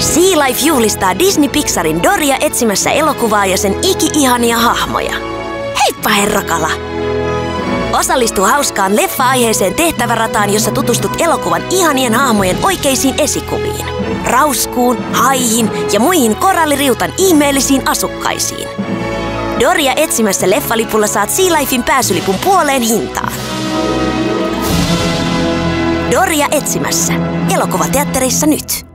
Sea Life juhlistaa Disney Pixarin Doria etsimässä elokuvaa ja sen iki-ihania hahmoja. Heippa herrakala! Osallistu hauskaan leffa-aiheeseen tehtävärataan, jossa tutustut elokuvan ihanien hahmojen oikeisiin esikuviin. Rauskuun, haihin ja muihin koralliriutan ihmeellisiin asukkaisiin. Doria etsimässä leffalipulla saat Sea Lifein pääsylipun puoleen hintaan. Doria etsimässä. Elokuvateatterissa nyt.